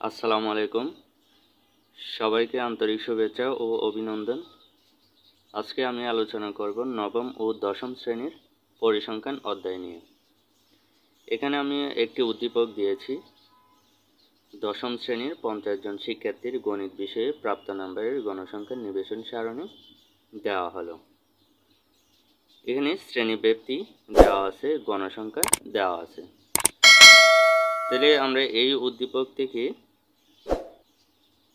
আসসালামু আলাইকুম। সবাইকে আন্তরিক শুভেচ্ছা ও অভিনন্দন। আজকে আমি আলোচনা করব নবম ও দশম শ্রেণির পরিসংখ্যান অধ্যায় নিয়ে। এখানে আমি একটি উদ্দীপক দিয়েছি। দশম শ্রেণির পঞ্চাশ জন শিক্ষার্থীর গণিত বিষয়ে প্রাপ্ত নাম্বারের গণসংখ্যার নিবেশন সারণী দেওয়া হলো। এখানে শ্রেণি ব্যক্তি দেওয়া আছে, গণসংখ্যা দেওয়া আছে। তাহলে আমরা এই উদ্দীপক থেকে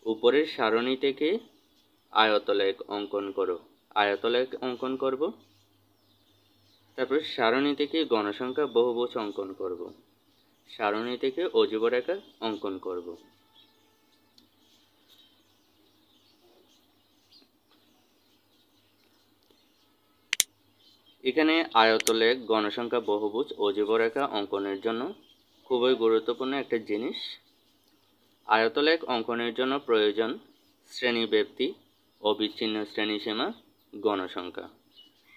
উপরের সারণী থেকে আয়তলেখ অঙ্কন করো। আয়তলেখ অঙ্কন করব। তারপর সারণী থেকে গণসংখ্যা বহুভুজ অঙ্কন করব। সারণী থেকে অজীব রেখা অঙ্কন করব। এখানে আয়তলেখ, গণসংখ্যা, বহুভুজ অজীব রেখা অঙ্কনের জন্য খুবই গুরুত্বপূর্ণ একটা জিনিস। আয়তলেখ অঙ্কনের জন্য প্রয়োজন শ্রেণি ব্যক্তি অবিচ্ছিন্ন শ্রেণীসীমা গণসংখ্যা।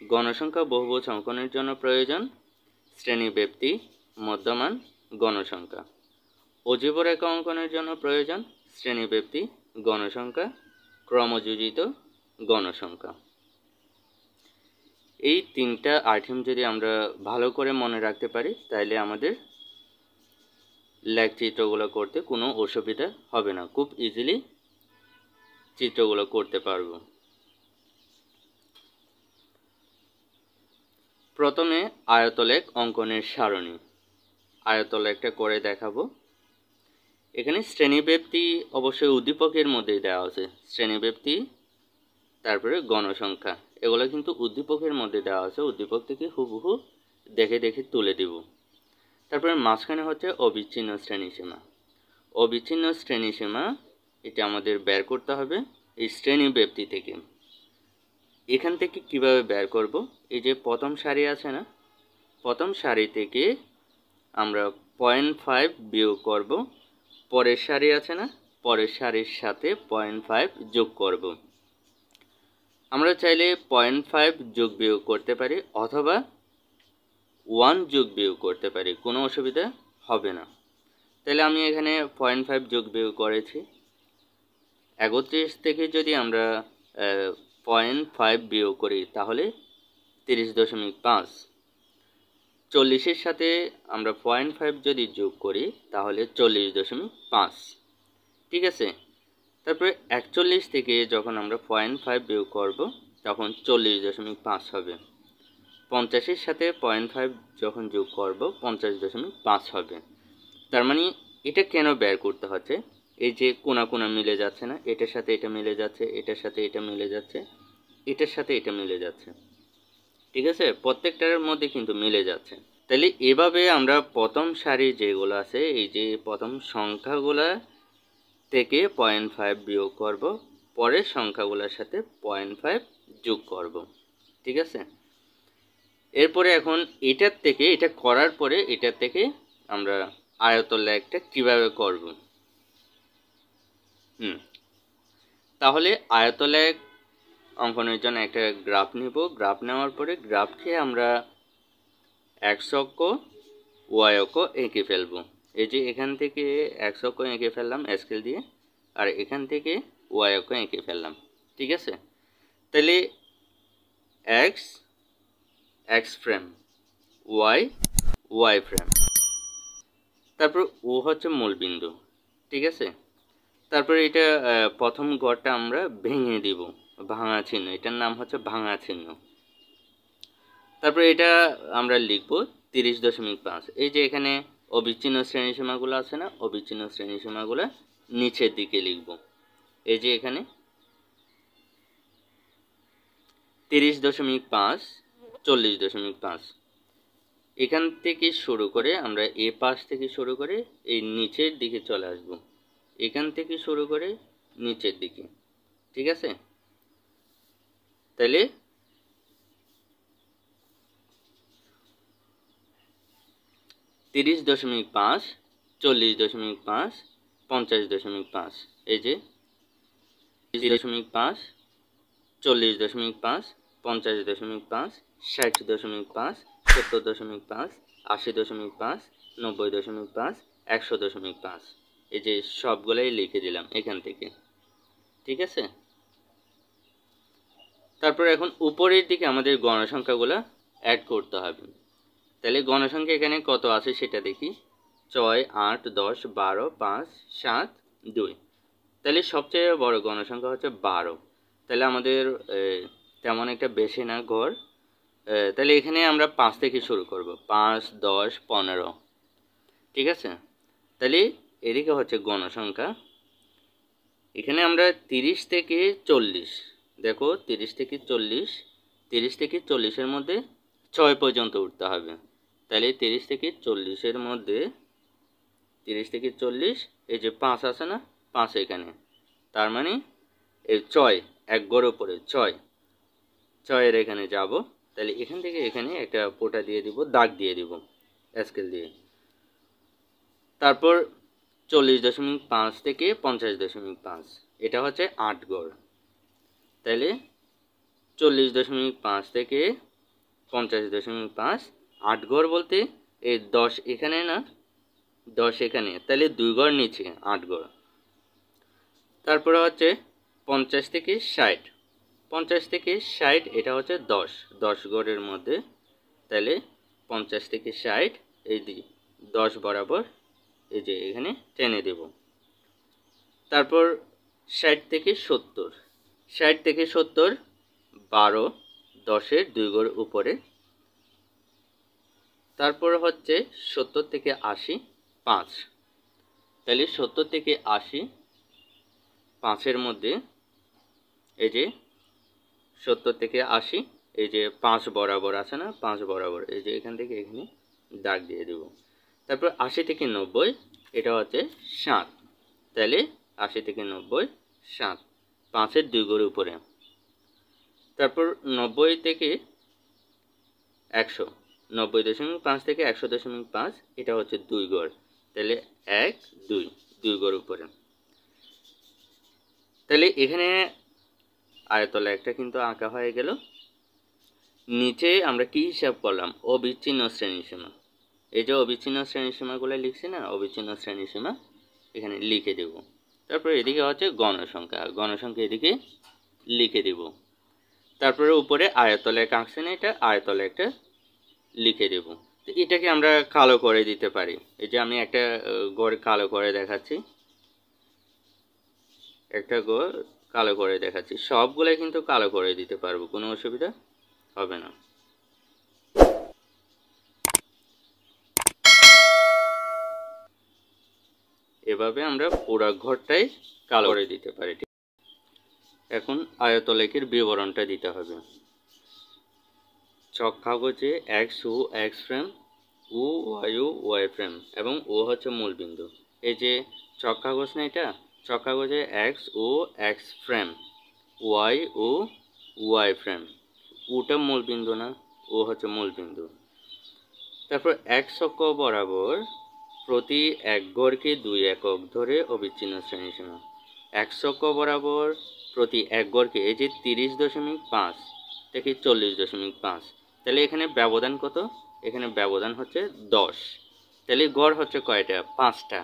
গণসংখ্যা বহুভুজ অঙ্কনের জন্য প্রয়োজন শ্রেণি ব্যক্তি, মধ্যমান, গণসংখ্যা। অজীব রেখা অঙ্কনের জন্য প্রয়োজন শ্রেণি ব্যক্তি, গণসংখ্যা, ক্রমযোজিত গণসংখ্যা। এই তিনটা আইটেম যদি আমরা ভালো করে মনে রাখতে পারি তাহলে আমাদের লেখ চিত্রগুলো করতে কোনো অসুবিধা হবে না। খুব ইজিলি চিত্রগুলো করতে পারব। প্রথমে আয়তলেখ অঙ্কনের সারণী। আয়তলেখটা করে দেখাবো। এখানে শ্রেণীব্যাপ্তি অবশ্যই উদ্দীপকের মধ্যেই দেওয়া আছে। শ্রেণীব্যাপ্তি, তারপরে গণসংখ্যা। এগুলো কিন্তু উদ্দীপকের মধ্যে দেওয়া আছে। উদ্দীপক থেকে হুবহু দেখে দেখে তুলে দিব। তারপরে মাঝখানে হচ্ছে অবিচ্ছিন্ন শ্রেণীসীমা অবিচ্ছিন্ন শ্রেণীসীমা এটা আমাদের বের করতে হবে এই শ্রেণি ব্যক্তি থেকে। এখান থেকে কীভাবে বের করব? এই যে প্রথম সারি আছে না, প্রথম সারি থেকে আমরা পয়েন্ট ফাইভ বিয়োগ করব। পরের সারি আছে না, পরের সারির সাথে পয়েন্ট ফাইভ যোগ করব। আমরা চাইলে পয়েন্ট ফাইভ যোগ বিয়োগ করতে পারি, অথবা ওয়ান যোগ বিয়োগ করতে পারি, কোনো অসুবিধা হবে না। তাহলে আমি এখানে পয়েন্ট ফাইভ যোগ বিয়োগ করেছি। একত্রিশ থেকে যদি আমরা পয়েন্ট ফাইভ বিয়োগ করি, তাহলে তিরিশ দশমিক পাঁচ। চল্লিশের সাথে আমরা পয়েন্ট ফাইভ যদি যোগ করি, তাহলে চল্লিশ দশমিক পাঁচ। ঠিক আছে? তারপরে একচল্লিশ থেকে যখন আমরা পয়েন্ট ফাইভ বিয়োগ করব, তখন চল্লিশ দশমিক পাঁচ হবে। পঞ্চাশের সাথে পয়েন্ট ফাইভ যখন যোগ করব, পঞ্চাশ দশমিক পাঁচ হবে। তার মানে এটা কেন বের করতে হচ্ছে? এই যে কোনা কোনা মিলে যাচ্ছে না, এটার সাথে এটা মিলে যাচ্ছে, এটার সাথে এটা মিলে যাচ্ছে, এটার সাথে এটা মিলে যাচ্ছে। ঠিক আছে? প্রত্যেকটার মধ্যে কিন্তু মিলে যাচ্ছে। তাহলে এভাবে আমরা প্রথম সারি যেগুলো আছে, এই যে প্রথম সংখ্যাগুলা থেকে পয়েন্ট ফাইভ বিয়োগ করব, পরের সংখ্যাগুলোর সাথে পয়েন্ট ফাইভ যোগ করব। ঠিক আছে? এরপরে এখন এটার থেকে, এটা করার পরে এটার থেকে আমরা আয়তল লেখটা কীভাবে করব? হুম। তাহলে আয়তলেখ অঙ্কনের জন্য একটা গ্রাফ নিব। গ্রাফ নেওয়ার পরে গ্রাফকে আমরা এক অক্ষ ওয়াই অক্ষ এঁকে ফেলব। এই যে এখান থেকে এক অক্ষ এঁকে ফেললাম স্কেল দিয়ে, আর এখান থেকে ওয়াই অক্ষ এঁকে ফেললাম। ঠিক আছে? তাহলে X X prime Y Y prime তারপর ও হচ্ছে মূলবিন্দু ঠিক আছে? তারপরে এটা প্রথম গড়টা আমরা ভেঙে দিব, ভাঙা চিহ্ন। এটার নাম হচ্ছে ভাঙা চিহ্ন। তারপরে এটা আমরা লিখব তিরিশ দশমিক পাঁচ। এই যে এখানে অবিচ্ছিন্ন শ্রেণীসীমাগুলো আছে না, অবিচ্ছিন্ন শ্রেণীসীমাগুলো নিচের দিকে লিখব। এই যে এখানে তিরিশ দশমিক পাঁচ চল্লিশ দশমিক পাঁচ। এখান থেকে শুরু করে আমরা এ পাশ থেকে শুরু করে এই নিচের দিকে চলে আসব। এখান থেকে শুরু করে নিচের দিকে। ঠিক আছে? তাহলে তিরিশ দশমিক পাঁচ, চল্লিশ দশমিক পাঁচ, পঞ্চাশ দশমিক পাঁচ। এই যে দশমিক পাঁচ, চল্লিশ দশমিক পাঁচ পঞ্চাশ দশমিক পাঁচ, ষাট দশমিক পাঁচ, সত্তর দশমিক পাঁচ, আশি দশমিক পাঁচ, নব্বই দশমিক পাঁচ, একশো দশমিক পাঁচ। এই যে সবগুলাই লিখে দিলাম এখান থেকে। ঠিক আছে? তারপর এখন উপরের দিকে আমাদের গণসংখ্যাগুলো অ্যাড করতে হবে। তাহলে গণসংখ্যা এখানে কত আছে সেটা দেখি। ছয়, আট, দশ, বারো, পাঁচ, সাত, দুই। তাহলে সবচেয়ে বড় গণসংখ্যা হচ্ছে বারো। তাহলে আমাদের তেমন একটা বেশি না, ঘর। তাহলে এখানে আমরা পাঁচ থেকে শুরু করব। পাঁচ, দশ, পনেরো। ঠিক আছে? তাহলে এদিকে হচ্ছে গণসংখ্যা। এখানে আমরা তিরিশ থেকে চল্লিশ। দেখো, তিরিশ থেকে চল্লিশ, তিরিশ থেকে চল্লিশের মধ্যে ছয় পর্যন্ত উঠতে হবে। তাহলে তিরিশ থেকে চল্লিশের মধ্যে তিরিশ থেকে চল্লিশ, এই যে পাঁচ আছে না? পাঁচ এখানে। তার মানে এই ছয়, এক গড় উপরে, ছয়। ছয়ের এখানে যাব। তাহলে এখান থেকে এখানে একটা পোটা দিয়ে দিব, দাগ দিয়ে দিব স্কেল দিয়ে। তারপর চল্লিশ দশমিক পাঁচ থেকে পঞ্চাশ দশমিক পাঁচ, এটা হচ্ছে আট গড়। তাহলে চল্লিশ দশমিক পাঁচ থেকে পঞ্চাশ দশমিক পাঁচ, আট গড় বলতে এই দশ এখানে না, দশ এখানে, তাহলে দুই গড় নিচে, আট গড়। তারপরে হচ্ছে পঞ্চাশ থেকে ষাট। পঞ্চাশ থেকে ষাট, এটা হচ্ছে দশ। দশ গড়ের মধ্যে, তাহলে পঞ্চাশ থেকে ষাট, এই দশ বরাবর, এই যে এখানে টেনে দেব। তারপর ষাট থেকে সত্তর। ষাট থেকে সত্তর, বারো, দশের দুই গড় উপরে। তারপর হচ্ছে সত্তর থেকে আশি, পাঁচ। তাহলে সত্তর থেকে আশি, পাঁচের মধ্যে, এই যে সত্তর থেকে আশি, এই যে পাঁচ বরাবর আছে না, পাঁচ বরাবর, এই যে এখান থেকে এখানে দাগ দিয়ে দেব। তারপর আশি থেকে নব্বই, এটা হচ্ছে সাত। তাহলে আশি থেকে নব্বই, সাত। পাঁচের দুই গড় উপরে। তারপর নব্বই থেকে একশো। নব্বই দশমিক পাঁচ থেকে একশো দশমিক পাঁচ, এটা হচ্ছে দুই গড়। তাহলে এক, দুই দুই গড় উপরে। তাহলে এখানে আয়তলা একটা কিন্তু আঁকা হয়ে গেল। নিচে আমরা কি হিসাব করলাম? অবিচ্ছিন্ন শ্রেণীসীমা এই যে অবিচ্ছিন্ন শ্রেণীসীমাগুলো লিখছি না, অবিচ্ছিন্ন শ্রেণীসীমা এখানে লিখে দেব। তারপরে এদিকে হচ্ছে গণসংখ্যা গণসংখ্যা এদিকে লিখে দেব। তারপরে উপরে আয়তলে আঁকছে না এটা আয়তলে একটা লিখে দেব। তো এটাকে আমরা কালো করে দিতে পারি। এই যে আমি একটা গড় কালো করে দেখাচ্ছি। একটা গড় কালো করে দেখাচ্ছি। সবগুলাই কিন্তু কালো করে দিতে পারব, কোনো অসুবিধা হবে না। এভাবে আমরা পুরা ঘরটাই কালো করে দিতে পারি। এখন আয়তলেকের বিবরণটা দিতে হবে। চক কাগজে এক্স ও এক্স ফ্রেম ও ওয়াই ও ওয়াই ফ্রেম এবং ও হচ্ছে মূলবিন্দু। এই যে চক কাগজ না এটা? চক কাগজে X O X prime Y O Y prime ওটা মূলবিন্দু না, ও হচ্ছে মূলবিন্দু তারপর এক অক্ষ বরাবর প্রতি এক গড়কে দুই একক ধরে অবিচ্ছিন্ন শ্রেণীসীমা এক অক্ষ বরাবর প্রতি এক গড়কে এই যে তিরিশ দশমিক পাঁচ থেকে চল্লিশ দশমিক পাঁচ। তাহলে এখানে ব্যবধান কত? এখানে ব্যবধান হচ্ছে দশ। তাহলে গড় হচ্ছে কয়টা? পাঁচটা।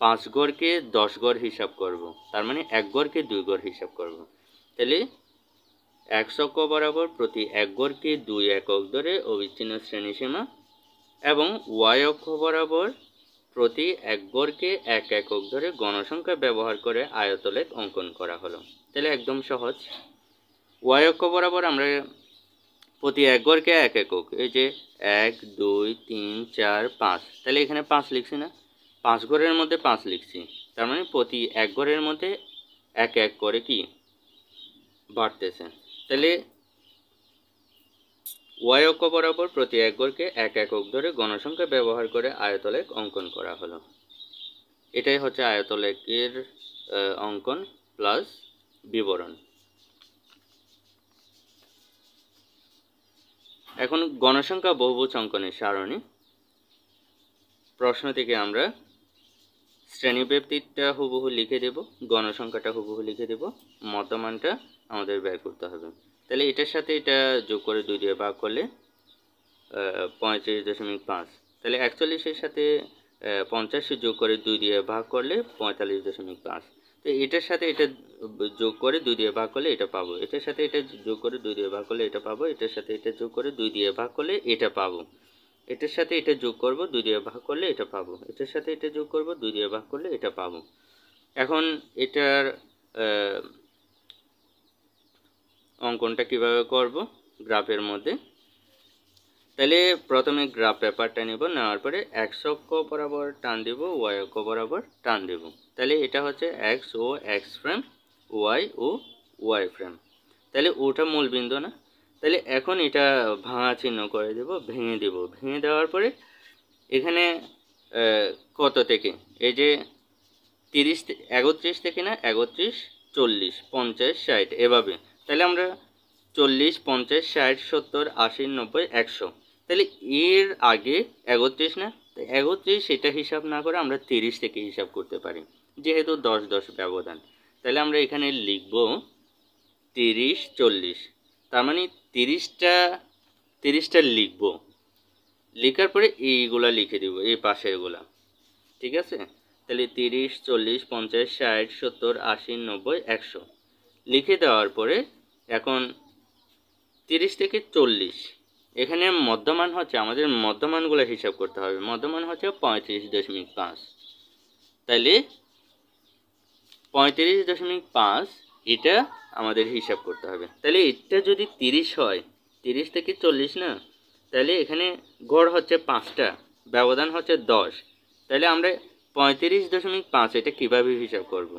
পাঁচ গড়কে দশ গড় হিসাব করব। তার মানে এক গড়কে দুই গড় হিসাব করব। তাহলে এক অক্ষ বরাবর প্রতি এক গড়কে দুই একক ধরে অবিচ্ছিন্ন শ্রেণীসীমা এবং ওয়াই অক্ষ বরাবর প্রতি এক গড়কে এক একক ধরে গণসংখ্যা ব্যবহার করে আয়তলেখ অঙ্কন করা হলো। তাহলে একদম সহজ। ওয়াই অক্ষ বরাবর আমরা প্রতি এক গড়কে এক একক। এই যে এক, দুই, তিন, চার, পাঁচ। তাহলে এখানে পাঁচ লিখছি না? পাঁচ ঘরের মধ্যে পাঁচ লিখছি। তার মানে প্রতি এক ঘরের মধ্যে এক এক করে কি? বাড়তেছে। তাহলে ওয়াই অক্ষ বরাবর প্রতি এক গড়কে এক একক ধরে গণসংখ্যা ব্যবহার করে আয়তলেখ অঙ্কন করা হলো। এটাই হচ্ছে আয়তলেখের অঙ্কন প্লাস বিবরণ। এখন গণসংখ্যা বহুভুজ অঙ্কনের সারণী। প্রশ্ন থেকে আমরা শ্রেণীব্যক্তিটা হুবহু লিখে দেব, গণসংখ্যাটা হুবহু লিখে দেব, মতমানটা আমাদের ব্যয় করতে হবে। তাহলে এটার সাথে এটা যোগ করে দুই দিয়ে ভাগ করলে পঁয়ত্রিশ দশমিক পাঁচ। তাহলে একচল্লিশের সাথে পঞ্চাশ যোগ করে দুই দিয়ে ভাগ করলে পঁয়তাল্লিশ দশমিক পাঁচ। তো এটার সাথে এটা যোগ করে দুই দিয়ে ভাগ করলে এটা পাবো। এটার সাথে এটা যোগ করে দুই দিয়ে ভাগ করলে এটা পাবো। এটার সাথে এটা যোগ করে দুই দিয়ে ভাগ করলে এটা পাবো। এটার সাথে এটা যোগ করব, দুই দিয়ে ভাগ করলে এটা পাবো। এটার সাথে এটা যোগ করব, দুই দিয়ে ভাগ করলে এটা পাবো। এখন এটার অঙ্কনটা কীভাবে করব গ্রাফের মধ্যে? তাহলে প্রথমে গ্রাফ পেপারটা নেব, নেওয়ার পরে এক্স অক্ষ বরাবর টান দেব ওয়াই অক্ষ বরাবর টান দেব। তাহলে এটা হচ্ছে X O X prime Y O Y prime তাহলে ওটা মূল বিন্দু না? তাহলে এখন এটা ভাঙা চিহ্ন করে দেব, ভেঙে দেব। ভেঙে দেওয়ার পরে এখানে কত থেকে? এই যে তিরিশ একত্রিশ থেকে না, একত্রিশ, চল্লিশ, পঞ্চাশ, ষাট, এভাবে। তাহলে আমরা চল্লিশ, পঞ্চাশ, ষাট, সত্তর, আশি, নব্বই, একশো। তাহলে এর আগে একত্রিশ না, তো একত্রিশ সেটা হিসাব না করে আমরা তিরিশ থেকে হিসাব করতে পারি, যেহেতু দশ দশ ব্যবধান। তাহলে আমরা এখানে লিখব তিরিশ, চল্লিশ। তার মানে তিরিশটা তিরিশটা লিখব। লেখার পরে এইগুলা লিখে দিব, এই পাশেরগুলা। ঠিক আছে? তাহলে তিরিশ, চল্লিশ, পঞ্চাশ, ষাট, সত্তর, আশি, নব্বই, একশো। লিখে দেওয়ার পরে এখন তিরিশ থেকে চল্লিশ। এখানে মধ্যমান হচ্ছে, আমাদের মধ্যমানগুলো হিসাব করতে হবে। মধ্যমান হচ্ছে পঁয়ত্রিশ দশমিক পাঁচ। তাহলে পঁয়ত্রিশ দশমিক পাঁচ এটা আমাদের হিসাব করতে হবে। তাহলে এটা যদি তিরিশ হয়, তিরিশ থেকে চল্লিশ না? তাহলে এখানে গড় হচ্ছে পাঁচটা, ব্যবধান হচ্ছে দশ। তাহলে আমরা পঁয়ত্রিশ দশমিক পাঁচ, এটা কীভাবে হিসাব করব।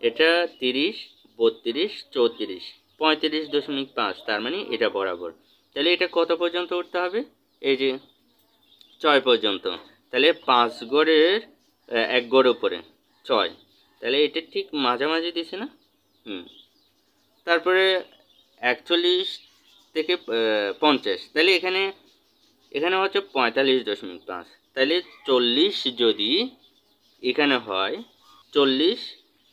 এটা তিরিশ, বত্রিশ, চৌত্রিশ, পঁয়ত্রিশ দশমিক পাঁচ, তার মানে এটা বরাবর। তাহলে এটা কত পর্যন্ত উঠতে হবে? এই যে ছয় পর্যন্ত। তাহলে পাঁচ গড়ের এক গড় উপরে, ছয়। তাহলে এটা ঠিক মাঝামাঝি দিছে না? হুম। তারপরে একচল্লিশ থেকে পঞ্চাশ। তাহলে এখানে এখানে হচ্ছে পঁয়তাল্লিশ দশমিক পাঁচ। তাহলে চল্লিশ যদি এখানে হয়, চল্লিশ,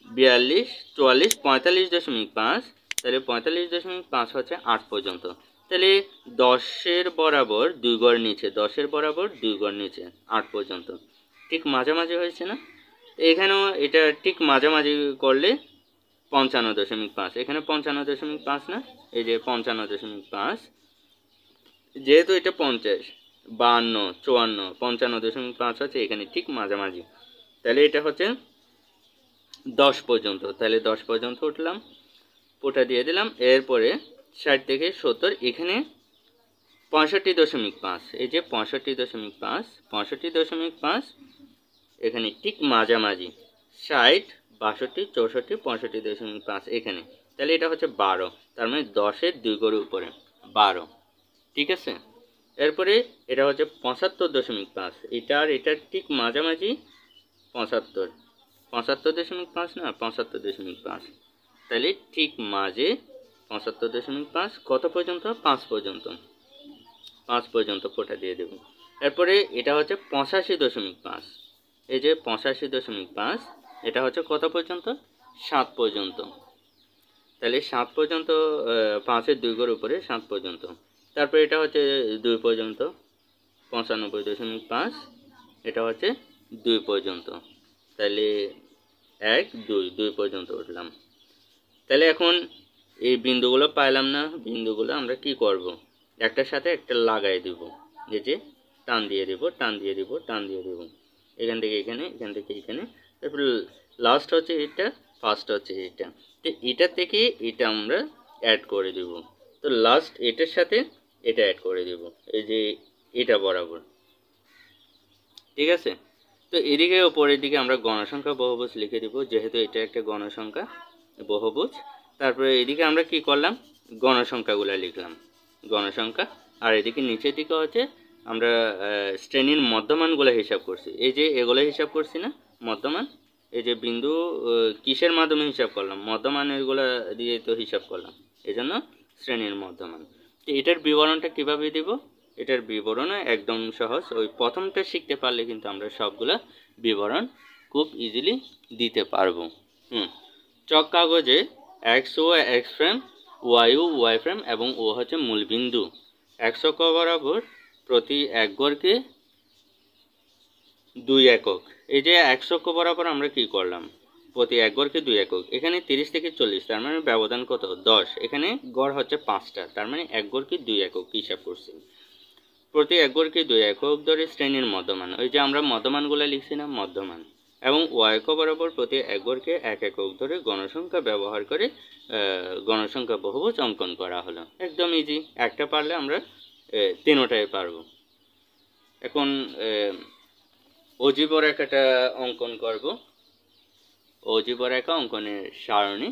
বিয়াল্লিশ, চুয়াল্লিশ, পঁয়তাল্লিশ দশমিক পাঁচ, তাহলে পঁয়তাল্লিশ দশমিক পাঁচ হচ্ছে আট পর্যন্ত। তাহলে দশের বরাবর দুই গড় নিচে, দশের বরাবর দুই গড় নিচে, আট পর্যন্ত। ঠিক মাঝামাঝি হয়েছে না? এখানেও এটা ঠিক মাঝামাঝি করলে পঞ্চান্ন দশমিক পাঁচ। এখানে পঞ্চান্ন দশমিক পাঁচ না? এই যে পঞ্চান্ন দশমিক পাঁচ। যেহেতু এটা পঞ্চাশ, বাহান্ন, চুয়ান্ন, পঞ্চান্ন দশমিক পাঁচ আছে এখানে ঠিক মাঝামাঝি। তাহলে এটা হচ্ছে দশ পর্যন্ত। তাহলে দশ পর্যন্ত উঠলাম পোটা দিয়ে দিলাম। এরপরে ষাট থেকে সত্তর, এখানে পঁয়ষট্টি দশমিক পাঁচ। এই যে পঁয়ষট্টি দশমিক পাঁচ, পঁয়ষট্টি দশমিক পাঁচ, এখানে ঠিক মাঝামাঝি। ষাট বাষট্টি, চৌষট্টি, পঁয়ষট্টি দশমিক পাঁচ এখানে। তাহলে এটা হচ্ছে বারো। তার মানে দশের দুই গড়ের উপরে। বারো। ঠিক আছে? এরপরে এটা হচ্ছে পঁচাত্তর দশমিক পাঁচ। এটার এটার ঠিক মাঝামাঝি পঁচাত্তর। পঁচাত্তর দশমিক পাঁচ না, পঁচাত্তর দশমিক পাঁচ। তাহলে ঠিক মাঝে পঁচাত্তর দশমিক পাঁচ, কত পর্যন্ত? পাঁচ পর্যন্ত। পাঁচ পর্যন্ত ফোটা দিয়ে দেব। এরপরে এটা হচ্ছে পঁচাশি দশমিক পাঁচ। এই যে পঁচাশি দশমিক পাঁচ এটা হচ্ছে কত পর্যন্ত? সাত পর্যন্ত। তাহলে সাত পর্যন্ত পাঁচের দুই গড় উপরে সাত পর্যন্ত। তারপরে এটা হচ্ছে দুই পর্যন্ত, পঁচানব্বই দশমিক পাঁচ। এটা হচ্ছে দুই পর্যন্ত। তাহলে এক, দুই দুই পর্যন্ত উঠলাম। তাহলে এখন এই বিন্দুগুলো পাইলাম না, বিন্দুগুলো আমরা কি করব। একটার সাথে একটা লাগাই দিব। যে যে টান দিয়ে দিব, টান দিয়ে দিব, টান দিয়ে দিব। এখান থেকে এখানে, এখান থেকে এখানে। তারপর লাস্ট হচ্ছে এটা ফার্স্ট হচ্ছে এটা। তো এটা থেকে এটা আমরা অ্যাড করে দেব। তো লাস্ট এটার সাথে এটা অ্যাড করে দেব। এই যে এটা বরাবর। ঠিক আছে? তো এদিকে ওপরের দিকে আমরা গণসংখ্যা বহুভুজ লিখে দেব, যেহেতু এটা একটা গণসংখ্যা বহুভুজ। তারপরে এদিকে আমরা কি করলাম? গণসংখ্যাগুলো লিখলাম। গণসংখ্যা। আর এদিকে নিচের দিকে হচ্ছে আমরা শ্রেণির মধ্যমানগুলো হিসাব করছি। এই যে এগুলো হিসাব করছি না মধ্যমান এই যে বিন্দু কিসের মাধ্যমে হিসাব করলাম? মধ্যমান এগুলো দিয়ে তো হিসাব করলাম। এই জন্য শ্রেণির মধ্যমান তো এটার বিবরণটা কীভাবে দেব? এটার বিবরণও একদম সহজ। ওই প্রথমটা শিখতে পারলে কিন্তু আমরা সবগুলো বিবরণ খুব ইজিলি দিতে পারব। হুম। চক কাগজে X O X prime Y O Y prime এবং ও হচ্ছে মূলবিন্দু একশো ক বরাবর প্রতি এক গড়কে দুই একক। এই যে একশো বরাবর আমরা কি করলাম? প্রতি এক গড়কে দুই একক? এখানে তিরিশ থেকে চল্লিশ, তার মানে ব্যবধান কত? দশ। এখানে গড় হচ্ছে পাঁচটা, তার মানে এক গড়কে দুই একক? হিসাব করছি? প্রতি এক গড়কে দুই একক ধরে শ্রেণির মধ্যমান? ওই যে আমরা মধ্যমানগুলো লিখছি না, মধ্যমান। এবং ওয়াইক বরাবর প্রতি এক গড়কে এক একক ধরে গণসংখ্যা ব্যবহার করে গণসংখ্যা বহুভুজ অঙ্কন করা হলো। একদম ইজি একটা পারলে আমরা তিনোটাই পারব। এখন অজীব রেখাটা অঙ্কন করব। অজীব রেখা অঙ্কনের সারণী।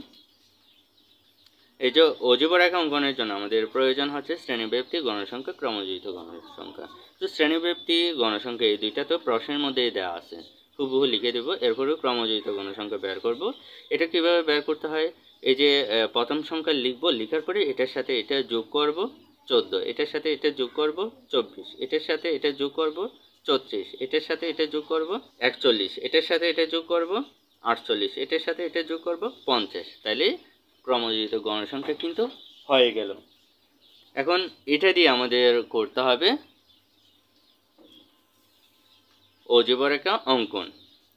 এই যে অজীব রেখা অঙ্কনের জন্য আমাদের প্রয়োজন হচ্ছে শ্রেণীব্যক্তি গণসংখ্যা ক্রমযুক্ত গণসংখ্যা। তো শ্রেণীব্যক্তি গণসংখ্যা এই দুইটা তো প্রশ্নের মধ্যেই দেওয়া আছে। হুবহু লিখে দেব, এরপরেও ক্রমযুক্ত গণসংখ্যা বের করব। এটা কীভাবে বের করতে হয়? এই যে প্রথম সংখ্যা লিখব, লিখার পরে এটার সাথে এটা যোগ করব, চোদ্দ। এটার সাথে এটা যোগ করব, চব্বিশ। এটার সাথে এটা যোগ করব চৌত্রিশ। এটার সাথে এটা যোগ করব একচল্লিশ। এটার সাথে এটা যোগ করব আটচল্লিশ। এটার সাথে এটা যোগ করব পঞ্চাশ। তাহলে ক্রমযুক্ত গণসংখ্যা কিন্তু হয়ে গেল। এখন এটা দিয়ে আমাদের করতে হবে অজীবরেখা অঙ্কন।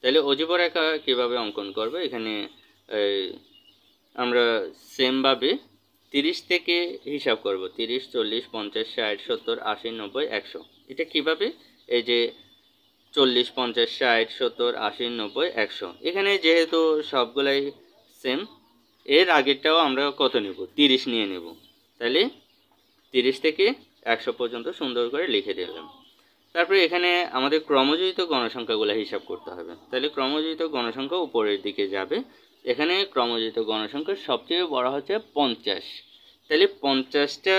তাহলে অজীবরেখা কীভাবে অঙ্কন করবে? এখানে আমরা সেমভাবে তিরিশ থেকে হিসাব করব। তিরিশ, চল্লিশ, পঞ্চাশ, ষাট, সত্তর, আশি, নব্বই, একশো। এটা কীভাবে এই যে চল্লিশ, পঞ্চাশ, ষাট, সত্তর, আশি, নব্বই, একশো। এখানে যেহেতু সবগুলাই সেম এর আগেরটাও আমরা কত নেব? তিরিশ নিয়ে নেব। তাহলে তিরিশ থেকে একশো পর্যন্ত সুন্দর করে লিখে দিলাম। তারপরে এখানে আমাদের ক্রমযোজিত গণসংখ্যাগুলো হিসাব করতে হবে। তাহলে ক্রমযোজিত গণসংখ্যা উপরের দিকে যাবে। এখানে ক্রমযোজিত গণসংখ্যা সবচেয়ে বড় হচ্ছে পঞ্চাশ। তাহলে পঞ্চাশটা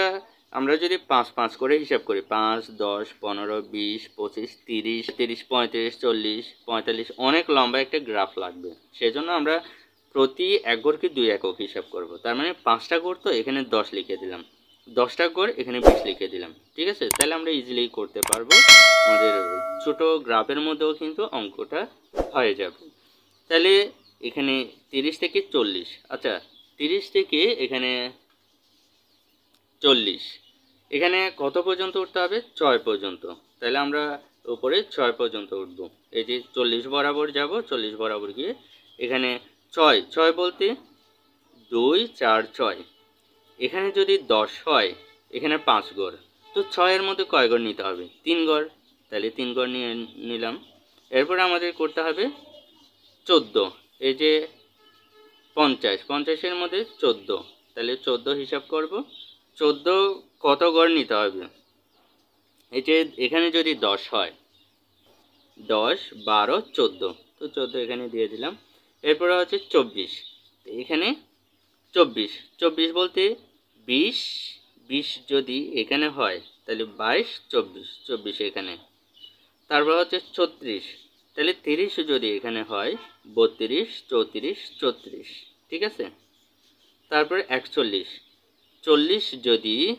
আমরা যদি পাঁচ পাঁচ করে হিসাব করি, পাঁচ, দশ, পনেরো, বিশ, পঁচিশ, তিরিশ তিরিশ, পঁয়ত্রিশ, চল্লিশ, পঁয়তাল্লিশ, অনেক লম্বা একটা গ্রাফ লাগবে। সেজন্য আমরা প্রতি এক কি দুই একক হিসাব করব। তার মানে পাঁচটা গড় তো এখানে দশ লিখে দিলাম। দশটা গড় এখানে বিশ লিখে দিলাম। ঠিক আছে? তাহলে আমরা ইজিলি করতে পারব আমাদের ছোট গ্রাফের মধ্যেও কিন্তু অঙ্কটা হয়ে যাবে। তাহলে এখানে তিরিশ থেকে চল্লিশ। আচ্ছা তিরিশ থেকে এখানে চল্লিশ। এখানে কত পর্যন্ত উঠতে হবে? ছয় পর্যন্ত। তাহলে আমরা উপরে ছয় পর্যন্ত উঠব। এই যে চল্লিশ বরাবর যাব, চল্লিশ বরাবর গিয়ে এখানে ছয়। ছয় বলতে দুই, চার, ছয়। এখানে যদি দশ হয়, এখানে পাঁচ গড়। তো ছয়ের মধ্যে কয় গড় নিতে হবে? তিন গড়। তাহলে তিন গড় নিয়ে নিলাম। এরপরে আমাদের করতে হবে চোদ্দ। এই যে পঞ্চাশ। পঞ্চাশের মধ্যে চোদ্দ। তাহলে চোদ্দ হিসাব করব। চোদ্দ কত গড় নিতে হবে? যে এখানে যদি দশ হয়, দশ, বারো, চোদ্দ। তো চোদ্দ এখানে দিয়ে দিলাম। এরপরে হচ্ছে চব্বিশ। এখানে চব্বিশ। চব্বিশ বলতে বিশ বিশ যদি এখানে হয়, তাহলে বাইশ, চব্বিশ। চব্বিশ এখানে। তারপর হচ্ছে ছত্রিশ। তাহলে তিরিশ যদি এখানে হয়, বত্রিশ, চৌত্রিশ চৌত্রিশ। ঠিক আছে? তারপরে একচল্লিশ। চল্লিশ যদি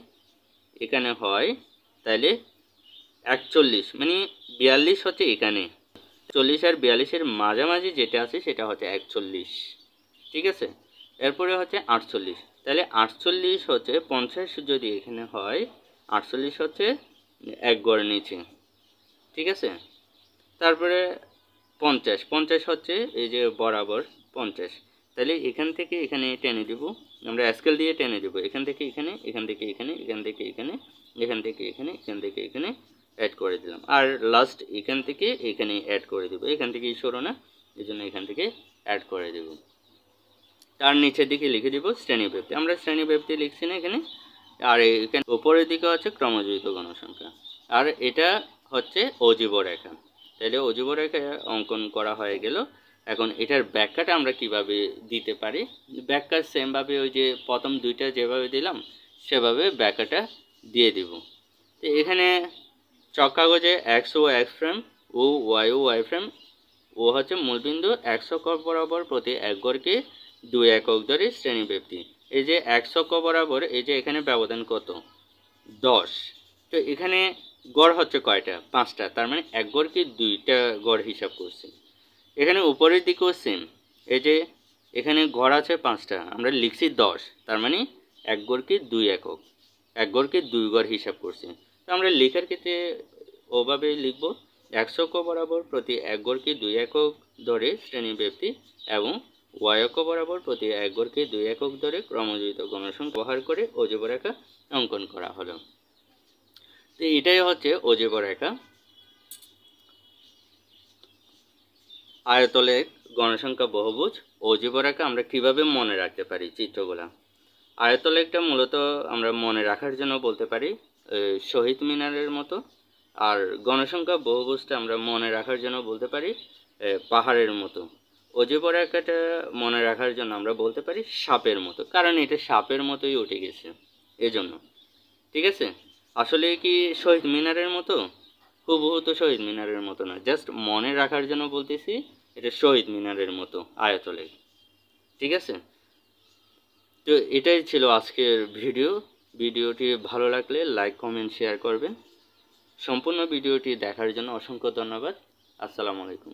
এখানে হয় তাহলে একচল্লিশ মানে বিয়াল্লিশ হচ্ছে এখানে। চল্লিশ আর বিয়াল্লিশের মাঝামাঝি যেটা আছে সেটা হচ্ছে একচল্লিশ, ঠিক আছে? এরপরে হচ্ছে আটচল্লিশ তাহলে আটচল্লিশ হচ্ছে পঞ্চাশ যদি এখানে হয়, আটচল্লিশ হচ্ছে এক গড় নিচে, ঠিক আছে? তারপরে পঞ্চাশ পঞ্চাশ হচ্ছে এই যে বরাবর পঞ্চাশ তাহলে এখান থেকে এখানে টেনে দেব আমরা স্কেল দিয়ে টেনে দেবো। এখান থেকে এখানে, এখান থেকে এখানে, এখান থেকে এখানে, এখান থেকে এখানে, এখান থেকে এখানে অ্যাড করে দিলাম। আর লাস্ট এখান থেকে এখানে অ্যাড করে দেবো। এখান থেকে সরো না এই জন্য এখান থেকে অ্যাড করে দেব। তার নিচের দিকে লিখে দিব শ্রেণি ব্যক্তি আমরা শ্রেণি ব্যক্তি লিখছি না এখানে। আর এখানে ওপরের দিকে হচ্ছে ক্রমজয়িত গণসংখ্যা আর এটা হচ্ছে অজীব রেখা তাহলে অজীব রেখা অঙ্কন করা হয়ে গেল। এখন এটার ব্যাখ্যাটা আমরা কীভাবে দিতে পারি? ব্যাখ্যা সেমভাবে ওই যে প্রথম দুইটা যেভাবে দিলাম, সেভাবে ব্যাখ্যাটা দিয়ে দিব। তো এখানে চক কাগজে এক্স ও এক্স ফ্রেম ও Y O Y prime O হচ্ছে মূলবিন্দু একশো ক বরাবর প্রতি এক গড়কে দুই একক ধরে শ্রেণি ব্যক্তি এই যে একশো ক বরাবর, এই যে এখানে ব্যবধান কত? দশ। তো এখানে গড় হচ্ছে কয়টা? পাঁচটা। তার মানে এক গড়কে দুইটা গড় হিসাব করছি। এখানে উপরের দিকেও সেম এই যে এখানে ঘর আছে পাঁচটা, আমরা লিখছি দশ, তার মানে এক গড়কে দুই একক। এক গড়কে দুই গড় হিসাব করছি। তো আমরা লেখার ক্ষেত্রে ওভাবে লিখব এক্স অক্ষ বরাবর প্রতি এক গড়কে দুই একক ধরে শ্রেণীব্যাপ্তি এবং ওয়াই অক্ষ বরাবর প্রতি এক গড়কে দুই একক ধরে ক্রমযুক্ত গণসংখ্যা ব্যবহার করে অজীব রেখা অঙ্কন করা হলো। তো এটাই হচ্ছে অজীব রেখা। আয়তলে গণসংখ্যা বহুভুজ অজীব রেখা আমরা কীভাবে মনে রাখতে পারি চিত্রগুলা? আয়তলেখটা মূলত আমরা মনে রাখার জন্য বলতে পারি শহীদ মিনারের মতো। আর গণসংখ্যা বহুভুজটা আমরা মনে রাখার জন্য বলতে পারি পাহাড়ের মতো। অজীব রেখাটা মনে রাখার জন্য আমরা বলতে পারি সাপের মতো। কারণ এটা সাপের মতোই উঠে গেছে। এজন্য। ঠিক আছে? আসলে কি শহীদ মিনারের মতো? হুবহু তো শহীদ মিনারের মতো না। জাস্ট মনে রাখার জন্য বলতেছি এটা শহীদ মিনারের মতো আয়তলে। ঠিক আছে? তো এটাই ছিল আজকের ভিডিও। ভিডিওটি ভালো লাগলে লাইক, কমেন্ট, শেয়ার করবেন। সম্পূর্ণ ভিডিওটি দেখার জন্য অসংখ্য ধন্যবাদ। আসসালামু আলাইকুম।